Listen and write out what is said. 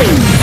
Woo!